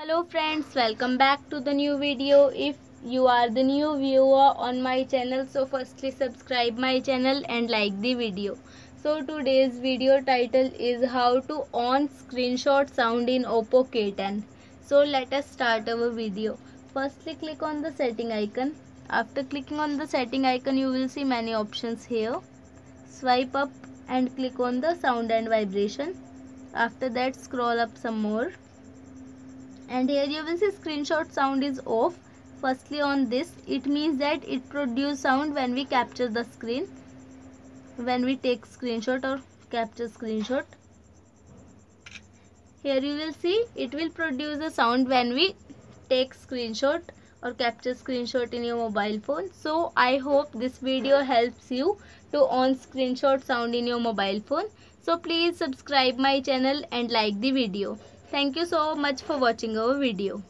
hello friends welcome back to the new video. If you are the new viewer on my channel so firstly subscribe my channel and like the video. So today's video title is how to on screenshot sound in oppo k10 so let us start our video. Firstly click on the setting icon. After clicking on the setting icon you will see many options here. Swipe up and click on the sound and vibration. After that scroll up some more and here you will see screenshot sound is off. Firstly on this it means that it produce sound when we capture the screen. When we take screenshot or capture screenshot. Here you will see it will produce a sound when we take screenshot or capture screenshot in your mobile phone. So i hope this video helps you to on screenshot sound in your mobile phone. So please subscribe my channel and like the video thank you so much for watching our video